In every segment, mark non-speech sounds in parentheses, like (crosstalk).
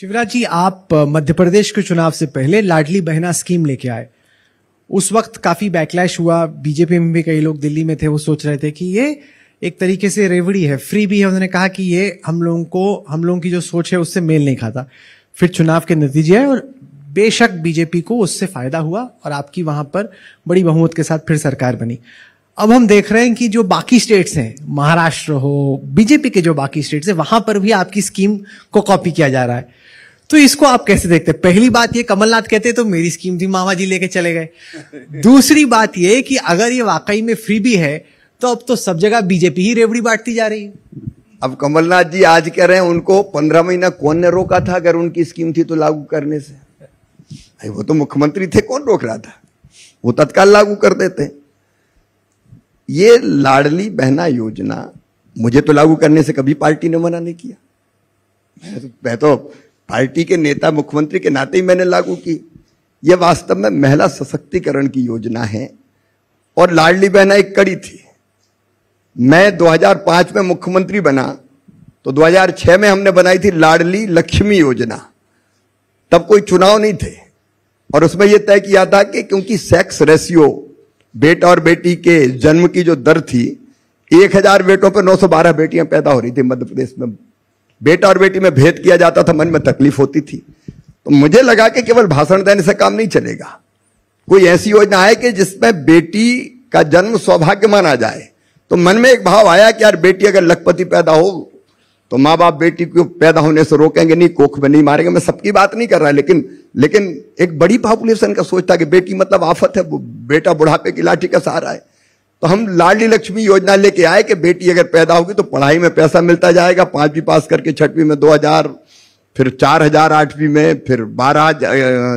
शिवराज जी, आप मध्य प्रदेश के चुनाव से पहले लाडली बहना स्कीम लेके आए। उस वक्त काफ़ी बैकलैश हुआ। बीजेपी में भी कई लोग दिल्ली में थे, वो सोच रहे थे कि ये एक तरीके से रेवड़ी है, फ्री भी है। उन्होंने कहा कि ये हम लोगों को, हम लोगों की जो सोच है, उससे मेल नहीं खाता। फिर चुनाव के नतीजे आए और बेशक बीजेपी को उससे फ़ायदा हुआ और आपकी वहाँ पर बड़ी बहुमत के साथ फिर सरकार बनी। अब हम देख रहे हैं कि जो बाकी स्टेट्स हैं महाराष्ट्र हो बीजेपी के जो बाकी स्टेट्स हैं वहाँ पर भी आपकी स्कीम को कॉपी किया जा रहा है। तो इसको आप कैसे देखते हैं? पहली बात ये कमलनाथ कहते तो मेरी स्कीम थी मामा जी लेके चले गए। (laughs) दूसरी बात ये कि अगर ये वाकई में फ्री भी है तो अब तो सब जगह बीजेपी ही रेवड़ी बांटती जा रही है। अब कमलनाथ जी आज कह रहे हैं उनको पंद्रह महीना कौन ने रोका था अगर उनकी स्कीम थी तो लागू करने से? वो तो मुख्यमंत्री थे कौन रोक रहा था? वो तत्काल लागू कर देते। ये लाडली बहना योजना मुझे तो लागू करने से कभी पार्टी ने मना नहीं किया। मैं तो, मैं तो पार्टी के नेता मुख्यमंत्री के नाते ही मैंने लागू की। यह वास्तव में महिला सशक्तिकरण की योजना है और लाडली बहना एक कड़ी थी। मैं 2005 में मुख्यमंत्री बना तो 2006 में हमने बनाई थी लाडली लक्ष्मी योजना। तब कोई चुनाव नहीं थे। और उसमें यह तय किया था कि क्योंकि सेक्स रेशियो बेटा और बेटी के जन्म की जो दर थी, एक हज़ार बेटों पर 912 बेटियाँ पैदा हो रही थी मध्य प्रदेश में। बेटा और बेटी में भेद किया जाता था, मन में तकलीफ़ होती थी। तो मुझे लगा कि केवल भाषण देने से काम नहीं चलेगा। कोई ऐसी योजना है कि जिसमें बेटी का जन्म सौभाग्य माना जाए। तो मन में एक भाव आया कि यार बेटी अगर लखपति पैदा हो तो माँ बाप बेटी को पैदा होने से रोकेंगे नहीं, कोख में नहीं मारेंगे। मैं सबकी बात नहीं कर रहा, लेकिन लेकिन एक बड़ी पॉपुलेशन का सोचता कि बेटी मतलब आफत है बेटा बुढ़ापे की लाठी का सहारा है। तो हम लाडली लक्ष्मी योजना लेके आए कि बेटी अगर पैदा होगी तो पढ़ाई में पैसा मिलता जाएगा, पांचवी पास करके छठवीं में दो हज़ार, फिर चार हज़ार आठवीं में, फिर बारह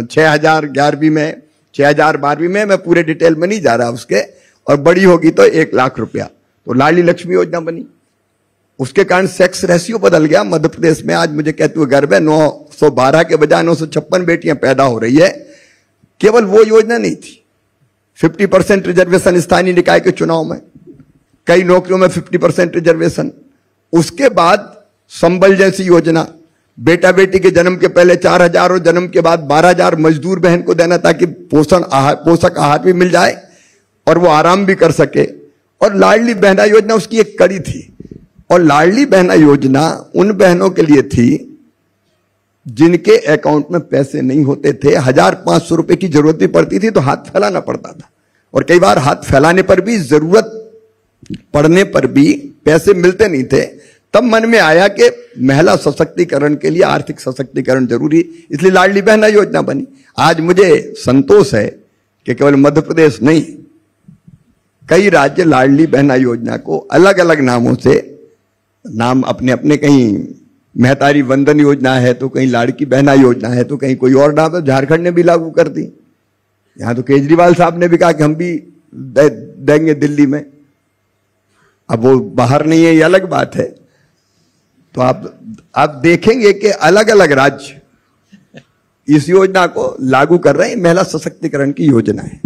छह हज़ार ग्यारहवीं में, छह हज़ार बारहवीं में, मैं पूरे डिटेल में नहीं जा रहा उसके, और बड़ी होगी तो एक लाख रुपया। तो लाडली लक्ष्मी योजना बनी। उसके कारण सेक्स रेशियो बदल गया। मध्य प्रदेश में आज मुझे कहते हुए गर्व है नौ सौ बारह के बजाय नौ सौ छप्पन बेटियाँ पैदा हो रही है। केवल वो योजना नहीं थी। 50 परसेंट रिजर्वेशन स्थानीय निकाय के चुनाव में, कई नौकरियों में 50 परसेंट रिजर्वेशन उसके बाद संबल जैसी योजना बेटा बेटी के जन्म के पहले चार हज़ार और जन्म के बाद बारह हज़ार मजदूर बहन को देना ताकि पोषण आहार, पोषक आहार भी मिल जाए और वो आराम भी कर सके। और लाडली बहना योजना उसकी एक कड़ी थी। और लाडली बहना योजना उन बहनों के लिए थी जिनके अकाउंट में पैसे नहीं होते थे। हज़ार पाँच सौ रुपए की ज़रूरत भी पड़ती थी तो हाथ फैलाना पड़ता था। और कई बार हाथ फैलाने पर भी, ज़रूरत पड़ने पर भी पैसे मिलते नहीं थे। तब मन में आया कि महिला सशक्तिकरण के लिए आर्थिक सशक्तिकरण ज़रूरी, इसलिए लाडली बहना योजना बनी। आज मुझे संतोष है कि केवल मध्य प्रदेश नहीं, कई राज्य लाडली बहना योजना को अलग अलग नामों से नाम अपने अपने कहीं मेहतारी वंदन योजना है तो कहीं लाड़की बहना योजना है तो कहीं कोई और नाम झारखंड ने भी लागू कर दी। यहाँ तो केजरीवाल साहब ने भी कहा कि हम भी दे, देंगे दिल्ली में। अब वो बाहर नहीं है ये अलग बात है। तो आप आप देखेंगे कि अलग अलग राज्य इस योजना को लागू कर रहे हैं। महिला सशक्तिकरण की योजना है।